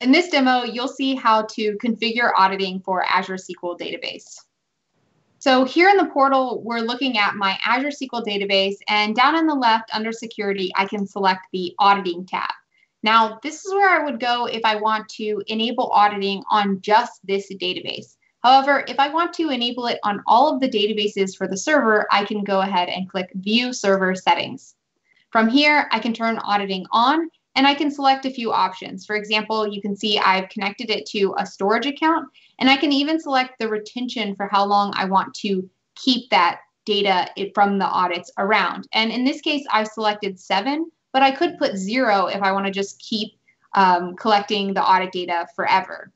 In this demo, you'll see how to configure auditing for Azure SQL Database. So here in the portal, we're looking at my Azure SQL database, and down on the left under security, I can select the auditing tab. Now, this is where I would go if I want to enable auditing on just this database. However, if I want to enable it on all of the databases for the server, I can go ahead and click View Server Settings. From here, I can turn auditing on and I can select a few options. For example, you can see I've connected it to a storage account, and I can even select the retention for how long I want to keep that data from the audits around. And in this case, I've selected seven, but I could put zero if I want to just keep um, collecting the audit data forever.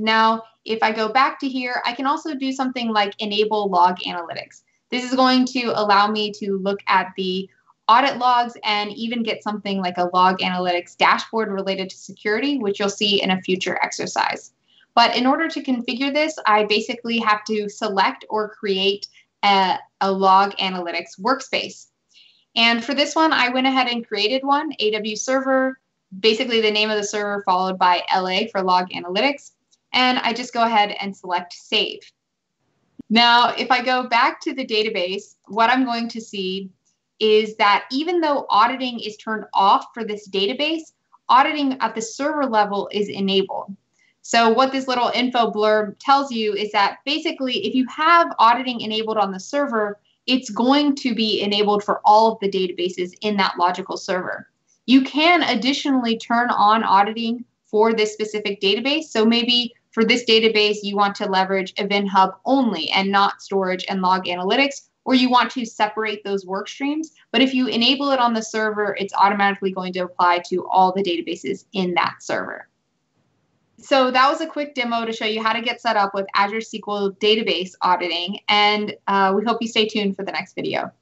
Now, if I go back to here, I can also do something like enable log analytics. This is going to allow me to look at the audit logs, and even get something like a log analytics dashboard related to security, which you'll see in a future exercise. But in order to configure this, I basically have to select or create a, a log analytics workspace. And for this one, I went ahead and created one, AW server, basically the name of the server followed by LA for log analytics. And I just go ahead and select save. Now, if I go back to the database, what I'm going to see is that even though auditing is turned off for this database, auditing at the server level is enabled. So what this little info blurb tells you is that basically if you have auditing enabled on the server, it's going to be enabled for all of the databases in that logical server. You can additionally turn on auditing for this specific database. So maybe for this database, you want to leverage Event Hub only and not storage and log analytics, or you want to separate those work streams. But if you enable it on the server, it's automatically going to apply to all the databases in that server. So that was a quick demo to show you how to get set up with Azure SQL database auditing. And uh, we hope you stay tuned for the next video.